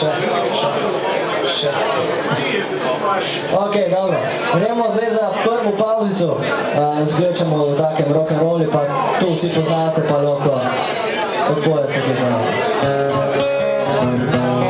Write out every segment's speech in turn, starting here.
še, še, še. Ok, dobro. Gremo zdaj za prvo pauzico. Uh, zglečamo v takem rock'n'rolli, pa to vsi poznate, pa loko odpojeste, ki znamo. Thank you.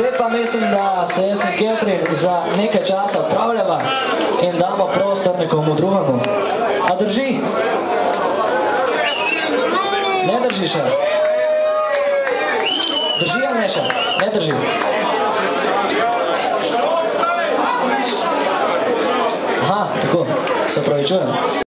Zdaj pa mislim, da se jaz in Ketrin za nekaj časa odpravljava in damo prostor nekomu drugemu. A drži? Ne drži še? Drži ali ne še? Ne drži. Aha, tako, se pravi čujem.